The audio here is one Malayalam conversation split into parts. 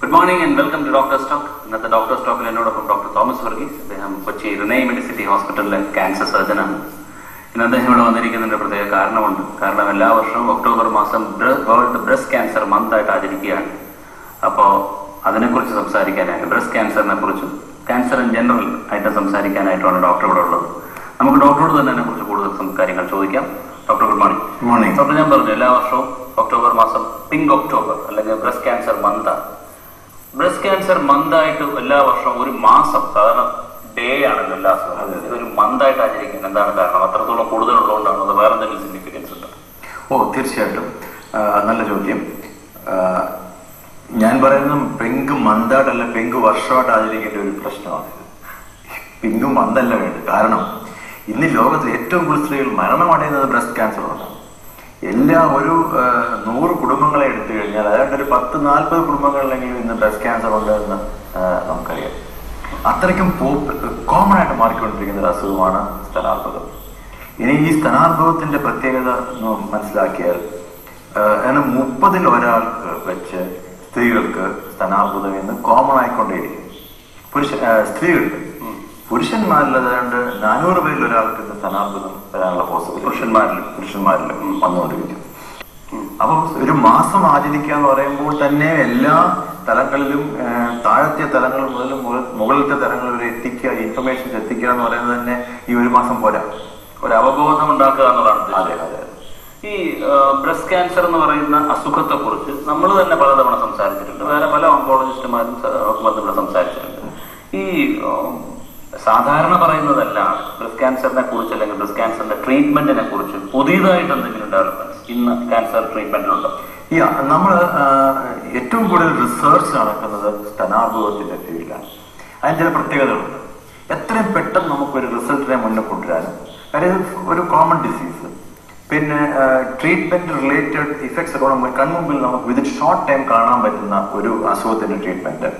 Good morning and welcome to doctor stock ഇന്നത്തെ ഡോക്ടർ സ്റ്റോക്കിൽ എന്നോടൊപ്പം ഡോക്ടർ തോമസ് വർഗീസ് അദ്ദേഹം കൊച്ചി റിനൈ മെഡിസിറ്റി ഹോസ്പിറ്റലിലെ ക്യാൻസർ സർജനാണ് ഇന്ന് അദ്ദേഹം ഇവിടെ വന്നിരിക്കുന്നതിന്റെ പ്രത്യേക കാരണമുണ്ട്. കാരണം എല്ലാ വർഷവും ഒക്ടോബർ മാസം വേൾഡ് ബ്രസ്റ്റ് ക്യാൻസർ മന്ത് ആയിട്ട് ആചരിക്കുകയാണ്. അപ്പോൾ അതിനെക്കുറിച്ച് സംസാരിക്കാനായിട്ട് ബ്രസ്റ്റ് ക്യാൻസറിനെ കുറിച്ചും ക്യാൻസർ ഇൻ ജനറൽ ആയിട്ട് സംസാരിക്കാനായിട്ടാണ് ഡോക്ടർ ഇവിടെ ഉള്ളത്. നമുക്ക് ഡോക്ടറോട് തന്നെ അതിനെക്കുറിച്ച് കൂടുതൽ സം- കാര്യങ്ങൾ ചോദിക്കാം. Doctor good morning good morning doctor ഞാൻ പറഞ്ഞു എല്ലാ വർഷവും ഒക്ടോബർ മാസം പിങ്ക് ഒക്ടോബർ അല്ലെങ്കിൽ breast cancer month breast cancer മന്തായിട്ട് എല്ലാ വർഷവും ഒരു മാസം സാധാരണ ഡേ ആണല്ലോ എല്ലാ ഒരു ഇതൊരു മന്തായിട്ട് ആചരിക്കുന്നത് എന്താണ് കാരണം? അത്രത്തോളം കൂടുതലുള്ളതുകൊണ്ടാണ്. അത് വേറെ എന്തെങ്കിലും സിഗ്നിഫിക്കൻസ് ഉണ്ട്? ഓ തീർച്ചയായിട്ടും. നല്ല ചോദ്യം. ഞാൻ പറയുന്നത് പെങ്ക് മന്തായിട്ടല്ല പെങ്ക് വർഷമായിട്ട് ആചരിക്കേണ്ട ഒരു പ്രശ്നമാണ് പിങ്ക് മന്തല്ല വേണ്ടത്. കാരണം ഇന്ന് ലോകത്തിൽ ഏറ്റവും കൂടുതൽ സ്ത്രീകൾ മരണമടയുന്നത് ബ്രസ്റ്റ് ക്യാൻസർ കൊണ്ടാണ്. എല്ലാ ഒരു നൂറ് കുടുംബങ്ങളെ എടുത്തു കഴിഞ്ഞാൽ അതായത് ഒരു പത്ത് നാൽപ്പത് കുടുംബങ്ങളിലെങ്കിലും ഇന്ന് ബ്രസ്റ്റ് ക്യാൻസർ ഉണ്ട് എന്ന് നമുക്കറിയാം. അത്രയ്ക്കും കോമൺ ആയിട്ട് മാറിക്കൊണ്ടിരിക്കുന്ന ഒരു അസുഖമാണ് സ്ഥലാർബുദം ഇനി ഈ സ്ഥാനാർഭവത്തിന്റെ പ്രത്യേകത മനസ്സിലാക്കിയാൽ അങ്ങനെ മുപ്പതിൽ ഒരാൾക്ക് വെച്ച് സ്ത്രീകൾക്ക് സ്ഥാനാർബുദം എന്ന് കോമൺ ആയിക്കൊണ്ടേയിരിക്കും. പുരുഷ സ്ത്രീകൾക്ക്. പുരുഷന്മാരിൽ ഏതാണ്ട് നാനൂറ് പേരിൽ ഒരാൾക്ക് ഇന്ന് സ്ഥാനാർബുദം വരാനുള്ള പോസിബിലിറ്റി പുരുഷന്മാരിൽ. പുരുഷന്മാരിൽ വന്നുകൊണ്ടിരിക്കും. അപ്പൊ ഒരു മാസം ആചരിക്കുക എന്ന് പറയുമ്പോൾ തന്നെ എല്ലാ തലങ്ങളിലും താഴത്തെ തലങ്ങൾ മുതൽ മുകളിലത്തെ തലങ്ങൾ വരെ എത്തിക്കുക ഇൻഫർമേഷൻസ് എത്തിക്കുക എന്ന് പറയുന്നത് തന്നെ ഈ ഒരു മാസം പോരാ. ഒരു അവബോധം ഉണ്ടാക്കുക എന്നുള്ളതാണ് അതെ. അതെ ഈ ബ്രസ്റ്റ് ക്യാൻസർ എന്ന് പറയുന്ന അസുഖത്തെ കുറിച്ച് നമ്മൾ തന്നെ പലതവണ സംസാരിച്ചിട്ടുണ്ട്. വേറെ പല ഓങ്കോളജിസ്റ്റുമാരും സംസാരിച്ചിട്ടുണ്ട്. ഈ സാധാരണ പറയുന്നതല്ല ബ്രസ്റ്റ് ക്യാൻസറിനെ കുറിച്ച് അല്ലെങ്കിൽ ബ്രസ്റ്റ് ക്യാൻസറിന്റെ ട്രീറ്റ്മെന്റിനെ കുറിച്ച് പുതിയതായിട്ട് എന്തെങ്കിലും ഡെവലപ്മെന്റ്സ് ഇന്ന് ക്യാൻസർ ട്രീറ്റ്മെന്റിലുണ്ടോ യാ നമ്മൾ ഏറ്റവും കൂടുതൽ റിസർച്ച് നടക്കുന്നത് സ്ഥാനാർഭവത്തിന്റെ ഫീൽഡിലാണ് അതിന് ചില പ്രത്യേകതകളുണ്ട്. എത്രയും പെട്ടെന്ന് നമുക്കൊരു റിസൾട്ടിനെ മുന്നിൽ കൊണ്ടുവരാനും കാര്യം ഒരു കോമൺ ഡിസീസ് പിന്നെ ട്രീറ്റ്മെന്റ് റിലേറ്റഡ് ഇഫക്ട്സ് ഒക്കെ നമ്മൾ കൺമുമ്പിൽ നമുക്ക് വിത്ത് ഷോർട്ട് ടൈം കാണാൻ പറ്റുന്ന ഒരു അസുഖത്തിന്റെ ട്രീറ്റ്മെന്റ്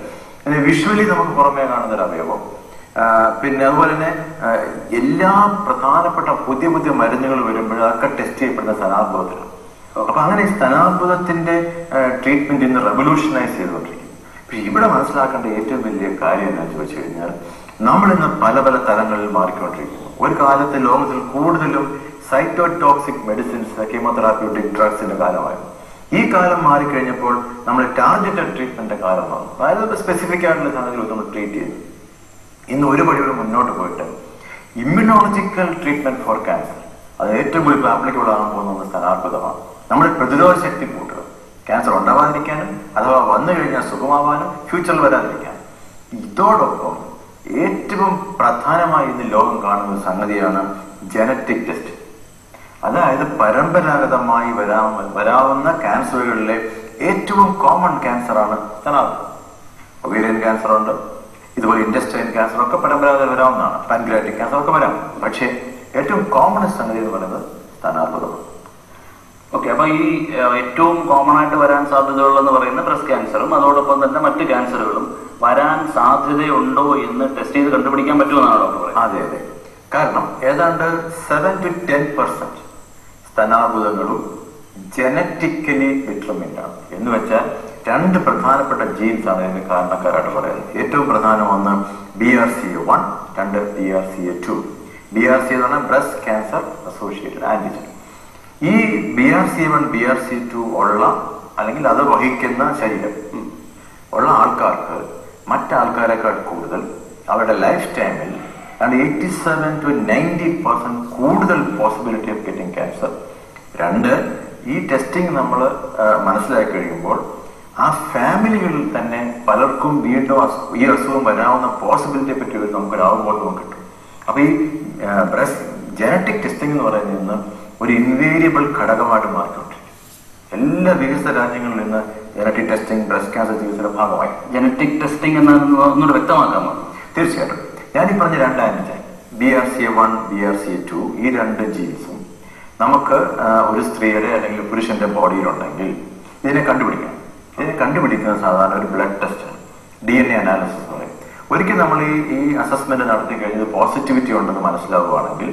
വിഷ്വലി നമുക്ക് പുറമേ കാണുന്ന ഒരു അവയവം. പിന്നെ അതുപോലെ തന്നെ എല്ലാ പ്രധാനപ്പെട്ട പുതിയ പുതിയ മരുന്നുകൾ വരുമ്പോൾ അതൊക്കെ ടെസ്റ്റ് ചെയ്യപ്പെടുന്ന സ്ഥാനാർഭവത്തിലാണ് അപ്പൊ അങ്ങനെ സ്ഥാനാർബുദത്തിന്റെ ട്രീറ്റ്മെന്റ് ഇന്ന് റെവല്യൂഷനൈസ് ചെയ്തുകൊണ്ടിരിക്കും പക്ഷെ ഇവിടെ മനസ്സിലാക്കേണ്ട ഏറ്റവും വലിയ കാര്യം എന്താണെന്ന് ചോദിച്ചു കഴിഞ്ഞാൽ നമ്മൾ ഇന്ന് പല പല തലങ്ങളിൽ മാറിക്കൊണ്ടിരിക്കുന്നു. ഒരു കാലത്ത് ലോകത്തിൽ കൂടുതലും സൈറ്റോടോക്സിക് മെഡിസിൻസ് കീമോതെറാപ്യൂട്ടിക് ഡ്രഗ്സിന്റെ കാലമായിരുന്നു. ഈ കാലം മാറിക്കഴിഞ്ഞപ്പോൾ നമ്മൾ ടാർജറ്റഡ് ട്രീറ്റ്മെന്റിന്റെ കാലം വന്നു. അതായത് സ്പെസിഫിക് ആയിട്ടുള്ള സാധനങ്ങൾ നമ്മൾ ട്രീറ്റ് ചെയ്യുന്നു ഇന്ന് ഒരു പടി കൂടെ മുന്നോട്ട് പോയിട്ട് ഇമ്മ്യൂണോളജിക്കൽ ട്രീറ്റ്മെന്റ് ഫോർ ക്യാൻസർ അത് ഏറ്റവും കൂടുതൽ ആപ്ലിക്കബിൾ ആകാൻ പോകുന്ന സ്ഥാനാർബുദമാണ് നമ്മുടെ പ്രതിരോധ ശക്തി കൂട്ടുക. ക്യാൻസർ ഉണ്ടാവാതിരിക്കാനും അഥവാ വന്നു കഴിഞ്ഞാൽ സുഖമാവാനും ഫ്യൂച്ചറിൽ വരാതിരിക്കാനും. ഇതോടൊപ്പം ഏറ്റവും പ്രധാനമായി ഇന്ന് ലോകം കാണുന്ന സംഗതിയാണ് ജനറ്റിക് ടെസ്റ്റ് അതായത് പരമ്പരാഗതമായി വരാ വരാവുന്ന ക്യാൻസറുകളിലെ ഏറ്റവും കോമൺ ക്യാൻസറാണ് സ്ഥാനാർബുദം ഒബീരിയൻ ക്യാൻസർ ഉണ്ട് ഇതുപോലെ ഇൻഡസ്ട്രിയൽ ക്യാൻസർ ഒക്കെ പരമ്പരാഗത വരാവുന്നതാണ്. പാൻഗ്രാറ്റിക് ക്യാൻസർ ഒക്കെ വരാം. പക്ഷേ ഏറ്റവും കോമൺ സംഗതി എന്ന് പറയുന്നത് സ്ഥാനാർബുദമാണ് ഓക്കെ അപ്പൊ ഈ ഏറ്റവും കോമൺ ആയിട്ട് വരാൻ സാധ്യതയുള്ളതെന്ന് പറയുന്ന ബ്രസ്റ്റ് ക്യാൻസറും അതോടൊപ്പം തന്നെ മറ്റ് ക്യാൻസറുകളും വരാൻ സാധ്യതയുണ്ടോ എന്ന് ടെസ്റ്റ് ചെയ്ത് കണ്ടുപിടിക്കാൻ പറ്റുമെന്നാണ് ഡോക്ടർ അതെ അതെ. കാരണം ഏതാണ്ട് സെവൻ ടു ടെൻ പെർസെന്റ് സ്തനാർബുദങ്ങളും ജനറ്റിക്കലി ഡിട്രമെന്റ് ആണ്. എന്ന് വെച്ചാൽ രണ്ട് പ്രധാനപ്പെട്ട ജീൻസ് ആണ് ഇതിന് കാരണക്കാരായിട്ട് പറയുന്നത്. ഏറ്റവും പ്രധാനം ഒന്ന് B R C A one രണ്ട് B R C A two B R C എന്ന് പറഞ്ഞാൽ ബ്രസ്റ്റ് ക്യാൻസർ അസോസിയേറ്റഡ് ആന്റിജൻ ഈ B R C one B R C two ഉള്ള അല്ലെങ്കിൽ അത് വഹിക്കുന്ന ശരീരം ഉള്ള ആൾക്കാർക്ക് മറ്റാൾക്കാരെക്കാൾ കൂടുതൽ അവരുടെ ലൈഫ് ടൈമിൽ eighty seven to ninety percent കൂടുതൽ പോസിബിലിറ്റി ഓഫ് ഗെറ്റിംഗ് ക്യാൻസർ രണ്ട് ഈ ടെസ്റ്റിംഗ് നമ്മൾ മനസ്സിലാക്കി കഴിയുമ്പോൾ ആ ഫാമിലികളിൽ തന്നെ പലർക്കും വീണ്ടും ഈ അസുഖം വരാവുന്ന പോസിബിലിറ്റിയെ പറ്റി ഒരു നമുക്കൊരു അവബോധവും കിട്ടും അപ്പൊ ഈ ബ്രസ്റ്റ് ജനറ്റിക് ടെസ്റ്റിംഗ് എന്ന് പറയുന്നത് ഒരു ഇൻവേരിയബിൾ ഘടകമായിട്ട് മാറിക്കൊണ്ടിരിക്കും. എല്ലാ വികസിത രാജ്യങ്ങളിൽ നിന്ന് ജനറ്റിക് ടെസ്റ്റിംഗ് ബ്രസ്റ്റ് ക്യാൻസർ ചികിത്സയുടെ ഭാഗമായി. ജനറ്റിക് ടെസ്റ്റിംഗ് എന്ന് ഒന്നുകൂടെ വ്യക്തമാക്കാമോ തീർച്ചയായിട്ടും. ഞാൻ ഈ പറഞ്ഞ രണ്ട് antigen B R C A one B R C A two ഈ രണ്ട് ജീൻസും നമുക്ക് ഒരു സ്ത്രീയുടെ അല്ലെങ്കിൽ പുരുഷന്റെ ബോഡിയിലുണ്ടെങ്കിൽ ഇതിനെ കണ്ടുപിടിക്കാം. ഇതിനെ കണ്ടുപിടിക്കുന്നത് സാധാരണ ഒരു blood test D N A analysis പറയും. ഒരിക്കൽ നമ്മൾ ഈ ഈ അസസ്മെന്റ് നടത്തി കഴിഞ്ഞത് പോസിറ്റിവിറ്റി ഉണ്ടെന്ന് മനസ്സിലാവുകയാണെങ്കിൽ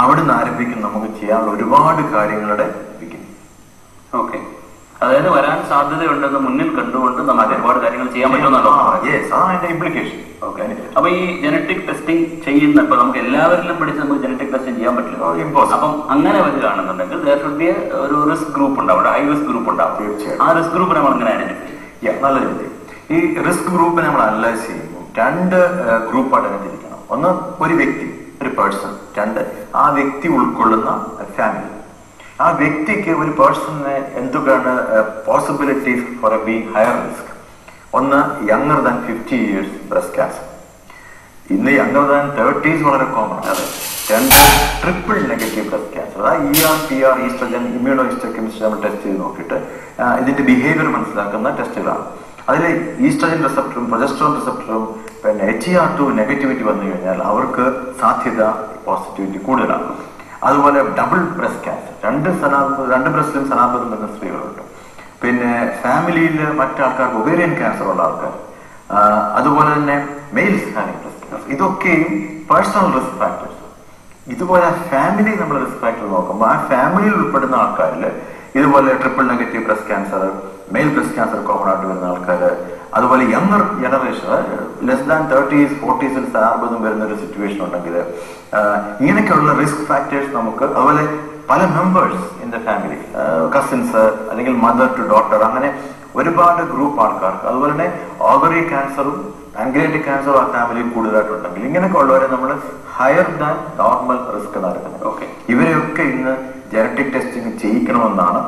അവിടുന്ന് ആരംഭിക്കും നമുക്ക് ചെയ്യാനുള്ള ഒരുപാട് കാര്യങ്ങളുടെ. ഓക്കെ അതായത് വരാൻ സാധ്യതയുണ്ടെന്ന് മുന്നിൽ കണ്ടുകൊണ്ട് നമുക്ക് ഒരുപാട് കാര്യങ്ങൾ ചെയ്യാൻ പറ്റുമെന്നല്ലോ അതാണ് അതിന്റെ ഇംപ്ലിക്കേഷൻ അപ്പൊ ഈ ജനറ്റിക് ടെസ്റ്റിംഗ് ചെയ്യുന്ന ഇപ്പൊ നമുക്ക് എല്ലാവരിലും പഠിച്ച് നമുക്ക് ജനറ്റിക് ടെസ്റ്റിംഗ് ചെയ്യാൻ പറ്റില്ല. അപ്പം അങ്ങനെ വരികയാണെന്നുണ്ടെങ്കിൽ be ഒരു റിസ്ക് ഗ്രൂപ്പ് ഉണ്ടാവും. ഹൈ റിസ്ക് ഗ്രൂപ്പ് ഉണ്ടാവും. തീർച്ചയായും. ആ റിസ്ക് ഗ്രൂപ്പ് നമ്മൾ എങ്ങനെ ഐഡന്റിഫൈ നല്ല ചോദ്യം ഈ റിസ്ക് ഗ്രൂപ്പ് നമ്മൾ അനലൈസ് ചെയ്യുമ്പോൾ രണ്ട് ഗ്രൂപ്പായിട്ട് അതിനെ തിരിക്കണം ഒന്ന് ഒരു വ്യക്തി ഒരു പേഴ്സൺ രണ്ട് ആ വ്യക്തി ഉൾക്കൊള്ളുന്ന ഫാമിലി ആ വ്യക്തിക്ക് ഒരു പേഴ്സണിന് എന്തൊക്കെയാണ് possibilities for a be higher risk ഒന്ന് younger than fifty years breast cancer ഇന്ന് യങ്ങർ ദാൻ തേർട്ടീസ് വളരെ കോമൺ ആണ് രണ്ട് ട്രിപ്പിൾ നെഗറ്റീവ് ബ്രസ്റ്റ് ക്യാൻസർ അതായത് E R P R oestrogen immuno histochemistry നമ്മൾ ടെസ്റ്റ് ചെയ്ത് നോക്കിയിട്ട് ഇതിന്റെ ബിഹേവിയർ മനസ്സിലാക്കുന്ന ടെസ്റ്റുകളാണ് അതിൽ ഈസ്ട്രജൻ റിസപ്റ്ററും പ്രൊജസ്ട്രോൺ റിസപ്റ്ററും പിന്നെ എച്ച് ആർ ടു നെഗറ്റിവിറ്റി വന്നു കഴിഞ്ഞാൽ അവർക്ക് സാധ്യത പോസിറ്റിവിറ്റി കൂടുതലാണ്. അതുപോലെ ഡബിൾ ബ്രസ്റ്റ് ക്യാൻസർ രണ്ട് സനാബ് രണ്ട് ബ്രസ്റ്റിലും സനാബദം വരുന്ന സ്ത്രീകളുണ്ട്. പിന്നെ ഫാമിലിയിൽ മറ്റാൾക്കാർക്ക് ഒബേറിയൻ ക്യാൻസർ ഉള്ള ആൾക്കാർ അതുപോലെ തന്നെ ബ്രസ്റ്റ് ക്യാൻസർ ഇതൊക്കെയും പേഴ്സണൽ റിസ്ക് ഫാക്ടേഴ്സ് ഇതുപോലെ ഫാമിലി നമ്മൾ റിസ്ക് ഫാക്ടർ നോക്കുമ്പോൾ ആ ഫാമിലിയിൽ ഉൾപ്പെടുന്ന ആൾക്കാരിൽ ഇതുപോലെ triple negative breast cancer male breast cancer common ആയിട്ട് വരുന്ന ആൾക്കാർ അതുപോലെ younger generation less than thirties ഫോർട്ടീസിൽ സ്ഥാപനം വരുന്ന ഒരു സിറ്റുവേഷൻ ഉണ്ടെങ്കിൽ ഇങ്ങനെയൊക്കെയുള്ള റിസ്ക് ഫാക്ടേഴ്സ് നമുക്ക് അതുപോലെ പല members in the family cousins അല്ലെങ്കിൽ മദർ ടു ഡോട്ടർ അങ്ങനെ ഒരുപാട് ഗ്രൂപ്പ് ആൾക്കാർക്ക് അതുപോലെ തന്നെ ഓവറി ക്യാൻസറും പാൻക്രിയാറ്റിക് ക്യാൻസർ ആ ഫാമിലിയിൽ കൂടുതലായിട്ടുണ്ടെങ്കിൽ ഇങ്ങനെയൊക്കെ ഉള്ളവരെ നമ്മൾ ഹയർ ദാൻ നോർമൽ റിസ്ക് നടക്കുന്നത് ഓക്കെ ഇവരെയൊക്കെ ഇന്ന് ജനറ്റിക് ടെസ്റ്റിംഗ് ചെയ്യിക്കണമെന്നാണ്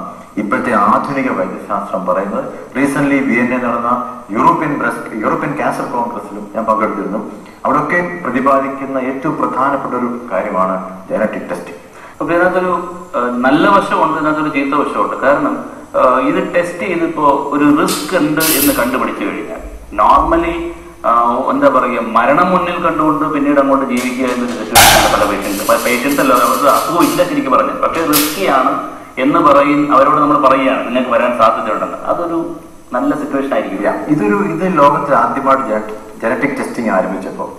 ഇപ്പോഴത്തെ ആധുനിക വൈദ്യശാസ്ത്രം പറയുന്നത്. റീസെന്റ് വിയന്നെ നടന്ന യൂറോപ്യൻ ബ്രസ്റ്റ് യൂറോപ്യൻ ക്യാൻസർ കോൺഗ്രസിലും ഞാൻ പങ്കെടുത്തിരുന്നു. അവിടെയൊക്കെ പ്രതിപാദിക്കുന്ന ഏറ്റവും പ്രധാനപ്പെട്ട ഒരു കാര്യമാണ് ജനറ്റിക് ടെസ്റ്റിംഗ് അപ്പൊ ഇതിനകത്തൊരു നല്ല വശമുണ്ട് ഇതിനകത്തൊരു ചീത്ത വശമുണ്ട്. കാരണം ഇത് ടെസ്റ്റ് ചെയ്തിപ്പോ ഒരു റിസ്ക് ഉണ്ട് എന്ന് കണ്ടുപിടിച്ചു കഴിഞ്ഞാൽ നോർമലി എന്താ പറയുക മരണം മുന്നിൽ കണ്ടുകൊണ്ട് പിന്നീട് അങ്ങോട്ട് ജീവിക്കുക എന്നൊരു പല പേഷ്യൻസ് പേഷ്യൻസ് അല്ല അവർക്ക് അസുഖം ഇല്ല ശരിക്കും പറഞ്ഞു പക്ഷേ റിസ്കിയാണ് എന്ന് പറയും അവരോട് നമ്മൾ പറയുകയാണ് നിങ്ങൾക്ക് വരാൻ സാധ്യതയുണ്ടെന്ന്. അതൊരു നല്ല സിറ്റുവേഷൻ ആയിരിക്കില്ല ഇതൊരു ഇത് ലോകത്തിൽ ആദ്യമായിട്ട് ജനറ്റിക് ടെസ്റ്റിംഗ് ആരംഭിച്ചപ്പോൾ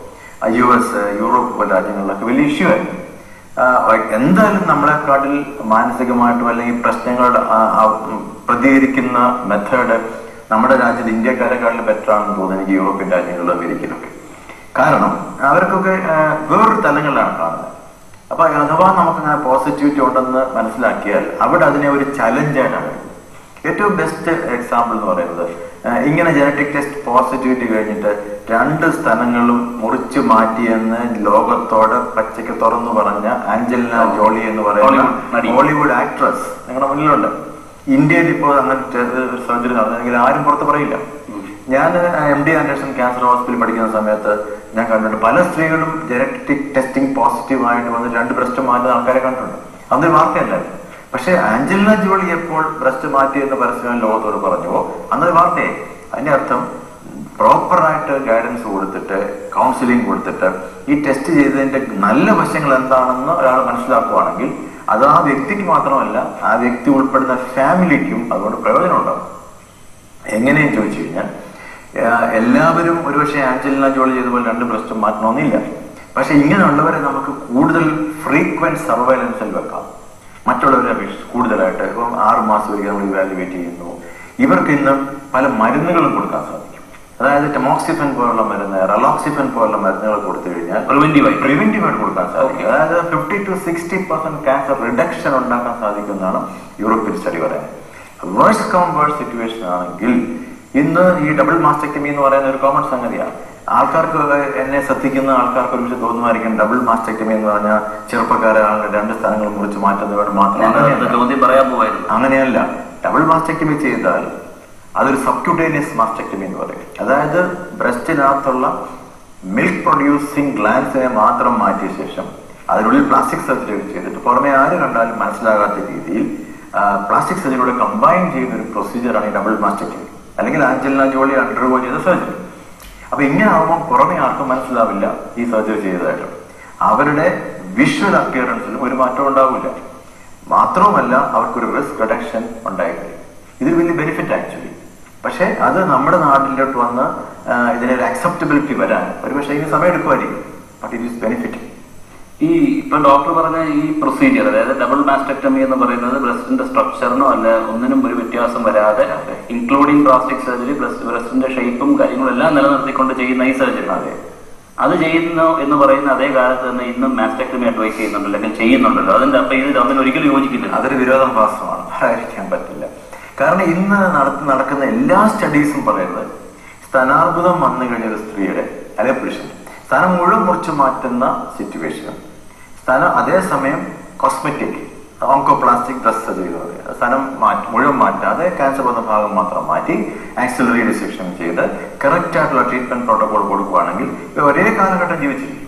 യു എസ് യൂറോപ്പ് പോലെ രാജ്യങ്ങളിലൊക്കെ വലിയ ഇഷ്യൂ ആയിരുന്നു. എന്തായാലും നമ്മളെക്കാട്ടിൽ മാനസികമായിട്ടും അല്ലെങ്കിൽ പ്രശ്നങ്ങളുടെ പ്രതികരിക്കുന്ന മെത്തേഡ് നമ്മുടെ രാജ്യത്ത് ഇന്ത്യക്കാരെക്കാളും ബെറ്റർ ആണെന്ന് തോന്നുന്നു എനിക്ക് യൂറോപ്യൻ രാജ്യങ്ങളിലും അമേരിക്കയിലൊക്കെ കാരണം അവർക്കൊക്കെ വേറൊരു തലങ്ങളിലാണ് കാണുന്നത്. അപ്പൊ അഥവാ നമുക്കങ്ങനെ പോസിറ്റിവിറ്റി ഉണ്ടെന്ന് മനസ്സിലാക്കിയാൽ അവിടെ അതിനെ ഒരു ചലഞ്ചായിട്ടാണ് ഏറ്റവും ബെസ്റ്റ് എക്സാമ്പിൾ എന്ന് പറയുന്നത് ഇങ്ങനെ ജനറ്റിക് ടെസ്റ്റ് പോസിറ്റിവിറ്റി കഴിഞ്ഞിട്ട് രണ്ട് സ്ഥലങ്ങളും മുറിച്ചു മാറ്റിയെന്ന് ലോകത്തോട് പച്ചയ്ക്ക് തുറന്നു പറഞ്ഞ ആഞ്ചലിന ജോളി എന്ന് പറയുന്ന. ഹോളിവുഡ് ആക്ട്രസ് നിങ്ങളുടെ മുന്നിലുണ്ട്. ഇന്ത്യയിൽ ഇപ്പോൾ അങ്ങനെ സാഹചര്യം നടന്നെങ്കിൽ ആരും പുറത്ത് പറയില്ല. ഞാൻ എം ഡി ആൻഡേഴ്സൺ ക്യാൻസർ ഹോസ്പിറ്റലിൽ പഠിക്കുന്ന സമയത്ത് ഞാൻ കണ്ടിട്ടുണ്ട്. പല സ്ത്രീകളും ജനറ്റിക് ടെസ്റ്റിംഗ് പോസിറ്റീവ് ആയിട്ട് വന്ന് രണ്ട് ബ്രസ്റ്റ് മാറ്റുന്ന ആൾക്കാരെ കണ്ടിട്ടുണ്ട്. അതൊരു വാർത്തയല്ലായിരുന്നു പക്ഷെ ആഞ്ചലിന ജോളി എപ്പോൾ ബ്രസ്റ്റ് മാറ്റി എന്ന് പരസ്യം ലോകത്തോട് പറഞ്ഞുവോ അന്നൊരു വാർത്തയെ അതിന്റെ അർത്ഥം പ്രോപ്പറായിട്ട് ഗൈഡൻസ് കൊടുത്തിട്ട് കൗൺസിലിംഗ് കൊടുത്തിട്ട് ഈ ടെസ്റ്റ് ചെയ്തതിന്റെ നല്ല വശങ്ങൾ എന്താണെന്ന് ഒരാൾ മനസ്സിലാക്കുവാണെങ്കിൽ അത് ആ വ്യക്തിക്ക് മാത്രമല്ല ആ വ്യക്തി ഉൾപ്പെടുന്ന ഫാമിലിക്കും അതുകൊണ്ട് പ്രയോജനം ഉണ്ടാവും എങ്ങനെയും ചോദിച്ചു കഴിഞ്ഞാൽ എല്ലാവരും ഒരുപക്ഷെ ആഞ്ചലിന ജോളി ചെയ്ത പോലെ രണ്ട് ബ്രസ്റ്റും മാറ്റണമെന്നില്ല. പക്ഷെ ഇങ്ങനെയുള്ളവരെ നമുക്ക് കൂടുതൽ ഫ്രീക്വന്റ് സർവൈലൻസിൽ വെക്കാം. മറ്റുള്ളവരെ അപേക്ഷിച്ച് കൂടുതലായിട്ട് ഇപ്പം ആറ് മാസം ഒരിക്കൽ നമ്മൾ ഇവാലുവേറ്റ് ചെയ്യുന്നു. ഇവർക്ക് ഇന്ന് പല മരുന്നുകളും കൊടുക്കാൻ സാധിക്കും. അതായത് ടെമോക്സിഫൻ പോലുള്ള മരുന്ന് റെലോക്സിഫൻ പോലുള്ള മരുന്നുകൾ കൊടുത്തു കഴിഞ്ഞാൽ പ്രിവെന്റീവായി പ്രിവെന്റീവ് ആയിട്ട് കൊടുക്കാൻ സാധിക്കും. അതായത് fifty to sixty percent cancer reduction ഉണ്ടാക്കാൻ സാധിക്കുന്നതാണ് യൂറോപ്യൻ സ്റ്റഡി പറയുന്നത്. വേഴ്സ് കം വേഴ്സ് സിറ്റുവേഷൻ ആണെങ്കിൽ ഇന്ന് ഈ ഡബിൾ മാസ്റ്റക്ടമി എന്ന് പറയുന്ന ഒരു കോമൺ സംഗതിയാണ്. ആൾക്കാർക്ക് എന്നെ ശ്രദ്ധിക്കുന്ന ആൾക്കാർക്ക് ഒരുമിച്ച് തോന്നുമായിരിക്കും ഡബിൾ മാസ്റ്റക്ടമി എന്ന് പറഞ്ഞാൽ ചെറുപ്പക്കാരെ ആളുടെ രണ്ട് സ്ഥലങ്ങൾ മുറിച്ച് മാറ്റുന്നത് മാത്രമാണ്. ചോദ്യം പറയാൻ പോവായിരുന്നു. അങ്ങനെയല്ല. ഡബിൾ മാസ്റ്റക്ടമി ചെയ്താൽ അതൊരു സബ്ക്യൂട്ടേനിയസ് മാസ്റ്റക്ടമി എന്ന് പറയും. അതായത് ബ്രസ്റ്റിനകത്തുള്ള മിൽക്ക് പ്രൊഡ്യൂസിങ് ഗ്ലാൻസിനെ മാത്രം മാറ്റിയ ശേഷം അതിനുള്ളിൽ പ്ലാസ്റ്റിക് സർജറി ചെയ്തിട്ട് പുറമെ ആര് കണ്ടാലും മനസ്സിലാകാത്ത രീതിയിൽ പ്ലാസ്റ്റിക് സർജറിയോട് കമ്പൈൻ ചെയ്യുന്ന ഒരു പ്രൊസീജിയറാണ് ഈ ഡബിൾ മാസ്റ്റക്ടമി അല്ലെങ്കിൽ ആഞ്ചലിന ജോളി അണ്ടർഗോ ചെയ്ത സർജറി അപ്പൊ ഇങ്ങനെ ആകുമ്പോൾ പുറമെ ആർക്കും മനസ്സിലാവില്ല ഈ സർജറി ചെയ്തതായിട്ട്. അവരുടെ വിഷ്വൽ അപ്പിയറൻസിലും ഒരു മാറ്റം ഉണ്ടാവില്ല. മാത്രവുമല്ല അവർക്കൊരു റിസ്ക് റിഡക്ഷൻ ഉണ്ടായിരുന്നു ഇതിൽ വലിയ ബെനിഫിറ്റ് ആക്ച്വലി പക്ഷെ അത് നമ്മുടെ നാട്ടിലോട്ട് വന്ന് ഇതിനെ ഇതിനൊരു അക്സെപ്റ്റബിലിറ്റി വരാൻ. ഒരു പക്ഷേ ഇതിന് സമയം എടുക്കുമായിരിക്കും ബട്ട് ഇറ്റ് ഈസ് ബെനിഫിറ്റ് ഈ ഇപ്പൊ ഡോക്ടർ പറഞ്ഞ ഈ പ്രൊസീജിയർ അതായത് ഡബിൾ മാസ്റ്റക്ടമി എന്ന് പറയുന്നത് ബ്രസ്റ്റിന്റെ സ്ട്രക്ചറിനോ അല്ല ഒന്നിനും ഒരു വ്യത്യാസം വരാതെ ഇൻക്ലൂഡിങ് പ്ലാസ്റ്റിക് സർജറി ബ്രസ്റ്റിന്റെ ഷേപ്പും കാര്യങ്ങളും എല്ലാം നിലനിർത്തിക്കൊണ്ട് ചെയ്യുന്ന ഈ സർജറി അതെ അത് ചെയ്യുന്നു എന്ന് പറയുന്ന അതേ കാലത്ത് തന്നെ ഇന്നും മാസ്റ്റക്ടമി അഡ്വൈസ് ചെയ്യുന്നുണ്ടല്ലോ അല്ലെങ്കിൽ ചെയ്യുന്നുണ്ടല്ലോ. അതിന്റെ അപ്പൊ ഇത് തമ്മിൽ ഒരിക്കലും യോജിക്കില്ല അതൊരു വിരോധാഭാസമാണ്. പറയാതിരിക്കാൻ പറ്റില്ല. കാരണം ഇന്ന് നടത്തി നടക്കുന്ന എല്ലാ സ്റ്റഡീസും പറയുന്നത് സ്ഥാനാർബുദം വന്നു കഴിഞ്ഞ ഒരു സ്ത്രീയുടെ അല്ലെങ്കിൽ പുരുഷൻ സ്ഥാനം മുഴുവൻ മുറിച്ച് മാറ്റുന്ന സിറ്റുവേഷൻ സ്ഥാനം അതേസമയം കോസ്മെറ്റിക് ഓങ്കോപ്ലാസ്റ്റിക് ഡ്രസ് സർജറി സ്ഥാനം മാറ്റി മുഴുവൻ മാറ്റാതെ ക്യാൻസർ വന്ന ഭാഗം മാത്രം മാറ്റി ആക്സിലറി ഡിസെക്ഷൻ ചെയ്ത് കറക്റ്റ് ആയിട്ടുള്ള ട്രീറ്റ്മെന്റ് പ്രോട്ടോകോൾ കൊടുക്കുകയാണെങ്കിൽ ഒരേ കാലഘട്ടം ജീവിച്ചിരിക്കും.